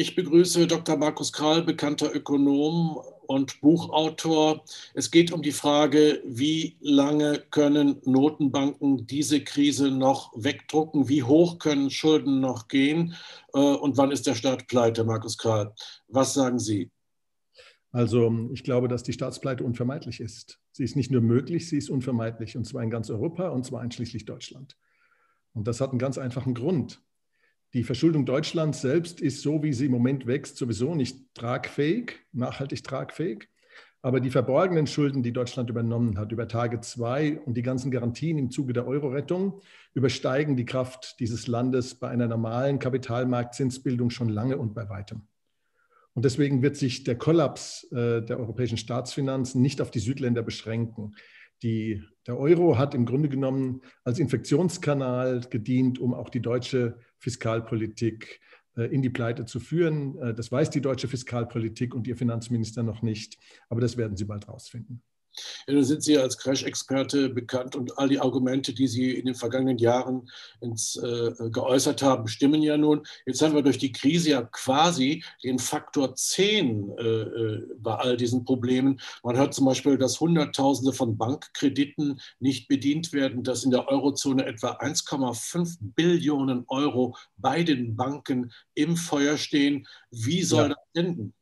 Ich begrüße Dr. Markus Kral, bekannter Ökonom und Buchautor. Es geht um die Frage, wie lange können Notenbanken diese Krise noch wegdrucken? Wie hoch können Schulden noch gehen? Äh, und wann ist der Staat pleite, Markus Kral? Was sagen Sie? Also ich glaube, dass die Staatspleite unvermeidlich ist. Sie ist nicht nur möglich, sie ist unvermeidlich, und zwar in ganz Europa und zwar einschließlich Deutschland. Und das hat einen ganz einfachen Grund. Die Verschuldung Deutschlands selbst ist so, wie sie im Moment wächst, sowieso nicht tragfähig, nachhaltig tragfähig. Aber die verborgenen Schulden, die Deutschland übernommen hat über Tage zwei und die ganzen Garantien im Zuge der Euro-Rettung übersteigen die Kraft dieses Landes bei einer normalen Kapitalmarktzinsbildung schon lange und bei weitem. Und deswegen wird sich der Kollaps äh, der europäischen Staatsfinanzen nicht auf die Südländer beschränken. Die, der Euro hat im Grunde genommen als Infektionskanal gedient, um auch die deutsche Fiskalpolitik äh, in die Pleite zu führen. Äh, das weiß die deutsche Fiskalpolitik und ihr Finanzminister noch nicht, aber das werden sie bald herausfinden. Ja, nun sind Sie als Crash-Experte bekannt und all die Argumente, die Sie in den vergangenen Jahren ins, äh, geäußert haben, stimmen ja nun. Jetzt haben wir durch die Krise ja quasi den Faktor 10 äh, äh, bei all diesen Problemen. Man hört zum Beispiel, dass Hunderttausende von Bankkrediten nicht bedient werden, dass in der Eurozone etwa 1,5 Billionen Euro bei den Banken im Feuer stehen. Wie soll ja. das enden?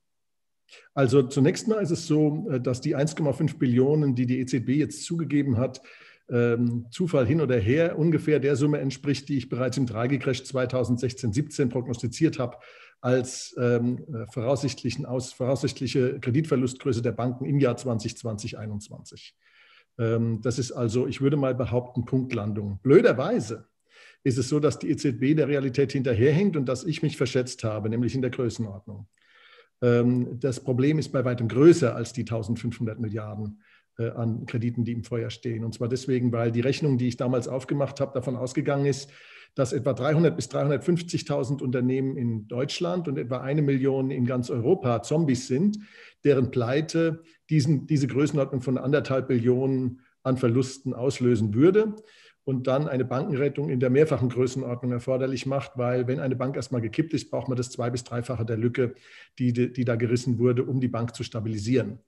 Also zunächst mal ist es so, äh, dass die 1,5 Billionen, die die EZB jetzt zugegeben hat, ähm, Zufall hin oder her, ungefähr der Summe entspricht, die ich bereits im Draghi-Crash 2016-17 prognostiziert habe, als ähm, äh, voraussichtlichen aus, voraussichtliche Kreditverlustgröße der Banken im Jahr 2020-21. Ähm, das ist also, ich würde mal behaupten, Punktlandung. Blöderweise ist es so, dass die EZB der Realität hinterherhängt und dass ich mich verschätzt habe, nämlich in der Größenordnung. Ähm, das Problem ist bei weitem größer als die 1500 Milliarden äh, an Krediten, die im Feuer stehen. Und zwar deswegen, weil die Rechnung, die ich damals aufgemacht habe, davon ausgegangen ist, dass etwa 300 bis 350.000 Unternehmen in Deutschland und etwa eine Million in ganz Europa Zombies sind, deren Pleite diesen, diese Größenordnung von anderthalb Billionen an Verlusten auslösen würde und dann eine Bankenrettung in der mehrfachen Größenordnung erforderlich macht, weil wenn eine Bank erstmal gekippt ist, braucht man das zwei- bis dreifache der Lücke, die, die da gerissen wurde, um die Bank zu stabilisieren.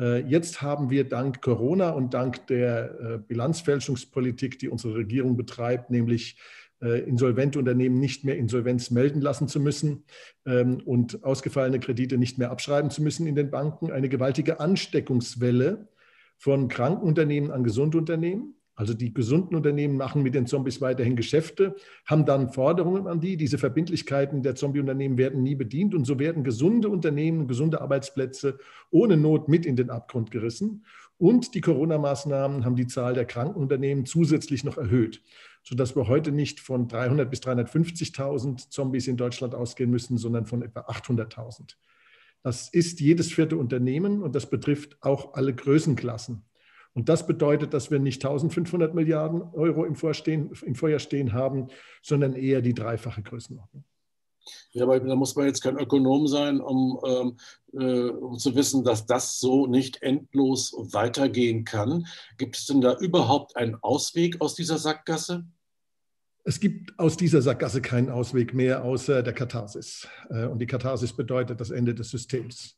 Äh, jetzt haben wir dank Corona und dank der äh, Bilanzfälschungspolitik, die unsere Regierung betreibt, nämlich äh, insolvente Unternehmen nicht mehr Insolvenz melden lassen zu müssen ähm, und ausgefallene Kredite nicht mehr abschreiben zu müssen in den Banken, eine gewaltige Ansteckungswelle von Krankenunternehmen an Gesundunternehmen. Also die gesunden Unternehmen machen mit den Zombies weiterhin Geschäfte, haben dann Forderungen an die. Diese Verbindlichkeiten der Zombie-Unternehmen werden nie bedient und so werden gesunde Unternehmen, gesunde Arbeitsplätze ohne Not mit in den Abgrund gerissen. Und die Corona-Maßnahmen haben die Zahl der Krankenunternehmen zusätzlich noch erhöht, sodass wir heute nicht von 300 bis 350.000 Zombies in Deutschland ausgehen müssen, sondern von etwa 800.000. Das ist jedes vierte Unternehmen und das betrifft auch alle Größenklassen. Und das bedeutet, dass wir nicht 1500 Milliarden Euro im, Vorstehen, im Feuer stehen haben, sondern eher die dreifache Größenordnung. Ja, aber da muss man jetzt kein Ökonom sein, um, ähm, äh, um zu wissen, dass das so nicht endlos weitergehen kann. Gibt es denn da überhaupt einen Ausweg aus dieser Sackgasse? Es gibt aus dieser Sackgasse keinen Ausweg mehr außer der Katharsis. Äh, und die Katharsis bedeutet das Ende des Systems.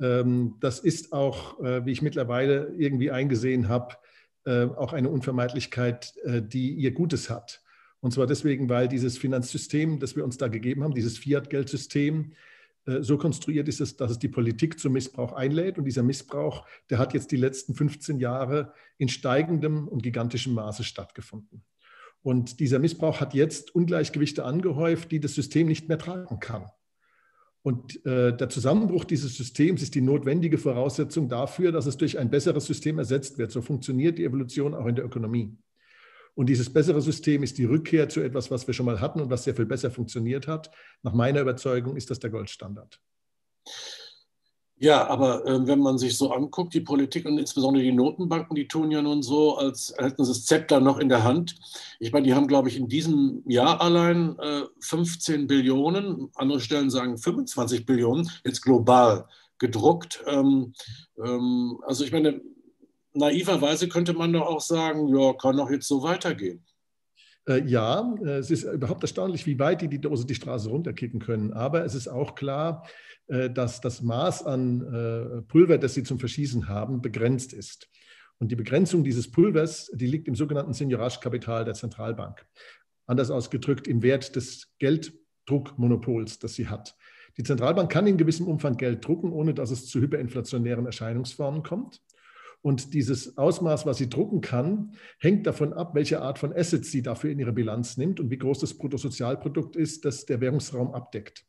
Ähm, das ist auch, äh, wie ich mittlerweile irgendwie eingesehen habe, äh, auch eine Unvermeidlichkeit, äh, die ihr Gutes hat. Und zwar deswegen, weil dieses Finanzsystem, das wir uns da gegeben haben, dieses Fiat-Geldsystem, so konstruiert ist es, dass es die Politik zum Missbrauch einlädt. Und dieser Missbrauch, der hat jetzt die letzten 15 Jahre in steigendem und gigantischem Maße stattgefunden. Und dieser Missbrauch hat jetzt Ungleichgewichte angehäuft, die das System nicht mehr tragen kann. Und äh, der Zusammenbruch dieses Systems ist die notwendige Voraussetzung dafür, dass es durch ein besseres System ersetzt wird. So funktioniert die Evolution auch in der Ökonomie. Und dieses bessere System ist die Rückkehr zu etwas, was wir schon mal hatten und was sehr viel besser funktioniert hat. Nach meiner Überzeugung ist das der Goldstandard. Ja, aber äh, wenn man sich so anguckt, die Politik und insbesondere die Notenbanken, die tun ja nun so, als hätten sie das Zepter noch in der Hand. Ich meine, die haben, glaube ich, in diesem Jahr allein äh, 15 Billionen, andere Stellen sagen 25 Billionen, jetzt global gedruckt. Ähm, ähm, also ich meine, naiverweise könnte man doch auch sagen, ja, kann doch jetzt so weitergehen. Äh, ja, äh, es ist überhaupt erstaunlich, wie weit die die Dose die Straße runterkicken können. Aber es ist auch klar, äh, dass das Maß an äh, Pulver, das sie zum Verschießen haben, begrenzt ist. Und die Begrenzung dieses Pulvers, die liegt im sogenannten Seigneurage-Kapital der Zentralbank. Anders ausgedrückt im Wert des Gelddruckmonopols, das sie hat. Die Zentralbank kann in gewissem Umfang Geld drucken, ohne dass es zu hyperinflationären Erscheinungsformen kommt. Und dieses Ausmaß, was sie drucken kann, hängt davon ab, welche Art von Assets sie dafür in ihre Bilanz nimmt und wie groß das Bruttosozialprodukt ist, das der Währungsraum abdeckt.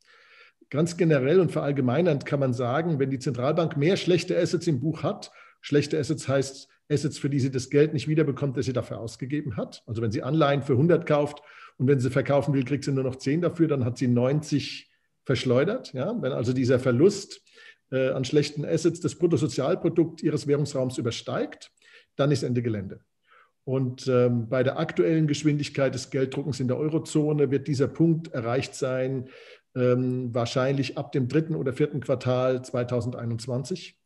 Ganz generell und verallgemeinernd kann man sagen, wenn die Zentralbank mehr schlechte Assets im Buch hat, schlechte Assets heißt Assets, für die sie das Geld nicht wiederbekommt, das sie dafür ausgegeben hat. Also wenn sie Anleihen für 100 kauft und wenn sie verkaufen will, kriegt sie nur noch 10 dafür, dann hat sie 90 verschleudert. Ja? Wenn also dieser Verlust äh, an schlechten Assets das Bruttosozialprodukt ihres Währungsraums übersteigt, dann ist Ende Gelände. Und ähm, bei der aktuellen Geschwindigkeit des Gelddruckens in der Eurozone wird dieser Punkt erreicht sein, ähm, wahrscheinlich ab dem dritten oder vierten Quartal 2021.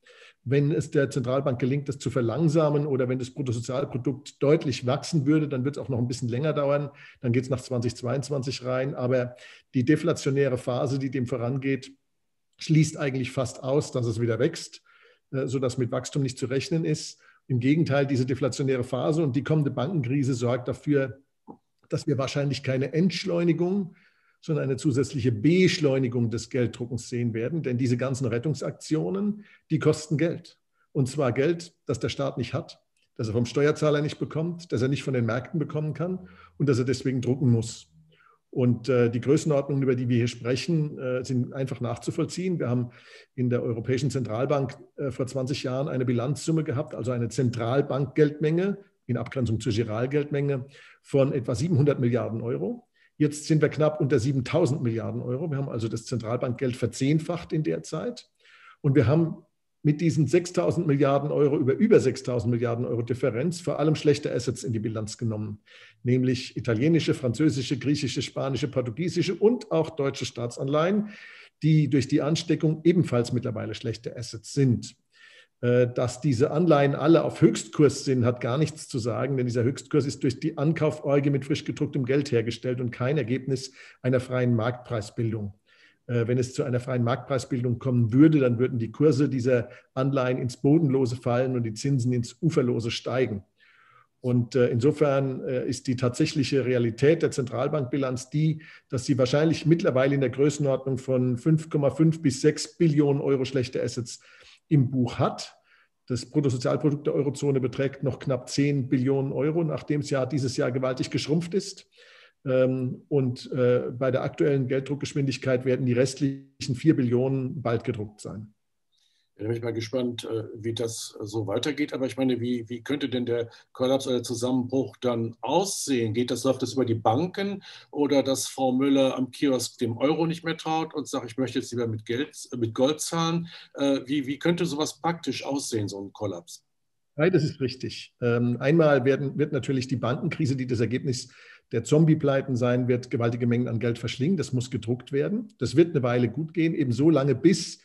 Wenn es der Zentralbank gelingt, das zu verlangsamen oder wenn das Bruttosozialprodukt deutlich wachsen würde, dann wird es auch noch ein bisschen länger dauern. Dann geht es nach 2022 rein. Aber die deflationäre Phase, die dem vorangeht, schließt eigentlich fast aus, dass es wieder wächst, äh, sodass mit Wachstum nicht zu rechnen ist. Im Gegenteil, diese deflationäre Phase und die kommende Bankenkrise sorgt dafür, dass wir wahrscheinlich keine Entschleunigung sondern eine zusätzliche Beschleunigung des Gelddruckens sehen werden. Denn diese ganzen Rettungsaktionen, die kosten Geld. Und zwar Geld, das der Staat nicht hat, das er vom Steuerzahler nicht bekommt, das er nicht von den Märkten bekommen kann und das er deswegen drucken muss. Und äh, die Größenordnungen, über die wir hier sprechen, äh, sind einfach nachzuvollziehen. Wir haben in der Europäischen Zentralbank äh, vor 20 Jahren eine Bilanzsumme gehabt, also eine Zentralbankgeldmenge in Abgrenzung zur Giralgeldmenge von etwa 700 Milliarden Euro. Jetzt sind wir knapp unter 7000 Milliarden Euro. Wir haben also das Zentralbankgeld verzehnfacht in der Zeit. Und wir haben mit diesen 6000 Milliarden Euro über über 6000 Milliarden Euro Differenz vor allem schlechte Assets in die Bilanz genommen, nämlich italienische, französische, griechische, spanische, portugiesische und auch deutsche Staatsanleihen, die durch die Ansteckung ebenfalls mittlerweile schlechte Assets sind. Äh, dass diese Anleihen alle auf Höchstkurs sind, hat gar nichts zu sagen, denn dieser Höchstkurs ist durch die Ankauforgie mit frisch gedrucktem Geld hergestellt und kein Ergebnis einer freien Marktpreisbildung. Äh, wenn es zu einer freien Marktpreisbildung kommen würde, dann würden die Kurse dieser Anleihen ins Bodenlose fallen und die Zinsen ins Uferlose steigen. Und äh, insofern ist die tatsächliche Realität der Zentralbankbilanz die, dass sie wahrscheinlich mittlerweile in der Größenordnung von 5,5 bis 6 Billionen Euro schlechte Assets im Buch hat. Das Bruttosozialprodukt der Eurozone beträgt noch knapp 10 Billionen Euro, nachdem es ja dieses Jahr gewaltig geschrumpft ist. Ähm, und äh, bei der aktuellen Gelddruckgeschwindigkeit werden die restlichen 4 Billionen bald gedruckt sein. Da bin ich mal gespannt, äh, wie das so weitergeht. Aber ich meine, wie, wie könnte denn der Kollaps oder Zusammenbruch dann aussehen? Geht das, läuft das über die Banken oder dass Frau Müller am Kiosk dem Euro nicht mehr traut und sagt, ich möchte jetzt lieber mit, Geld, mit Gold zahlen? Äh, wie, wie könnte sowas praktisch aussehen, so ein Kollaps? Nein, das ist richtig. Ähm, einmal werden, wird natürlich die Bankenkrise, die das Ergebnis der Zombie-Pleiten sein wird, gewaltige Mengen an Geld verschlingen. Das muss gedruckt werden. Das wird eine Weile gut gehen, eben so lange, bis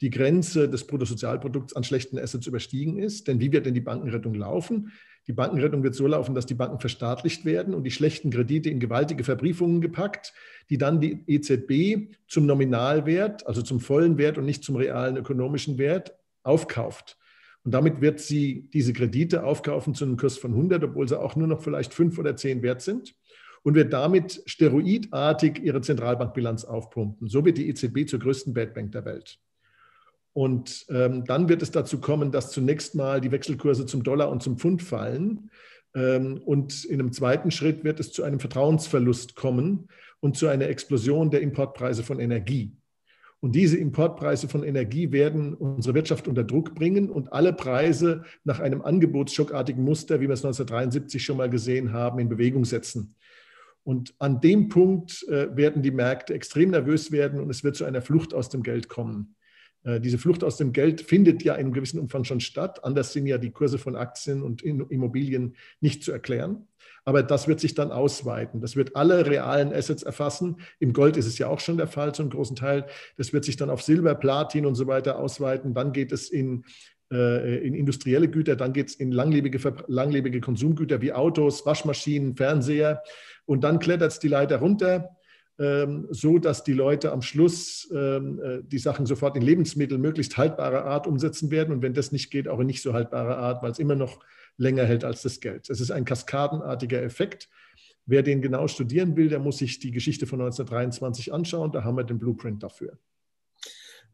die Grenze des Bruttosozialprodukts an schlechten Assets überstiegen ist. Denn wie wird denn die Bankenrettung laufen? Die Bankenrettung wird so laufen, dass die Banken verstaatlicht werden und die schlechten Kredite in gewaltige Verbriefungen gepackt, die dann die EZB zum Nominalwert, also zum vollen Wert und nicht zum realen ökonomischen Wert, aufkauft. Und damit wird sie diese Kredite aufkaufen zu einem Kurs von 100, obwohl sie auch nur noch vielleicht 5 oder 10 wert sind und wird damit steroidartig ihre Zentralbankbilanz aufpumpen. So wird die EZB zur größten Bad Bank der Welt. Und ähm, dann wird es dazu kommen, dass zunächst mal die Wechselkurse zum Dollar und zum Pfund fallen. Ähm, und in einem zweiten Schritt wird es zu einem Vertrauensverlust kommen und zu einer Explosion der Importpreise von Energie. Und diese Importpreise von Energie werden unsere Wirtschaft unter Druck bringen und alle Preise nach einem angebotsschockartigen Muster, wie wir es 1973 schon mal gesehen haben, in Bewegung setzen. Und an dem Punkt äh, werden die Märkte extrem nervös werden und es wird zu einer Flucht aus dem Geld kommen. Äh, diese Flucht aus dem Geld findet ja in einem gewissen Umfang schon statt. Anders sind ja die Kurse von Aktien und Immobilien nicht zu erklären. Aber das wird sich dann ausweiten. Das wird alle realen Assets erfassen. Im Gold ist es ja auch schon der Fall zum großen Teil. Das wird sich dann auf Silber, Platin und so weiter ausweiten. Dann geht es in in industrielle Güter, dann geht es in langlebige, langlebige Konsumgüter wie Autos, Waschmaschinen, Fernseher und dann klettert es die Leiter runter ähm, so dass die Leute am Schluss ähm, äh, die Sachen sofort in Lebensmittel möglichst haltbarer Art umsetzen werden und wenn das nicht geht, auch in nicht so haltbarer Art, weil es immer noch länger hält als das Geld. Es ist ein kaskadenartiger Effekt. Wer den genau studieren will, der muss sich die Geschichte von 1923 anschauen. Da haben wir den Blueprint dafür.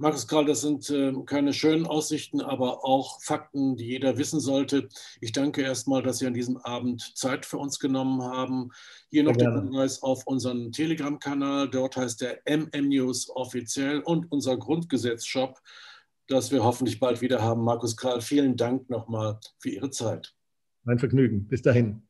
Markus Karl, das sind äh, keine schönen Aussichten, aber auch Fakten, die jeder wissen sollte. Ich danke erstmal, dass Sie an diesem Abend Zeit für uns genommen haben. Hier noch der Hinweis auf unseren Telegram-Kanal. Dort heißt der MM News offiziell und unser Grundgesetz-Shop, das wir hoffentlich bald wieder haben. Markus Karl, vielen Dank nochmal für Ihre Zeit. Mein Vergnügen. Bis dahin.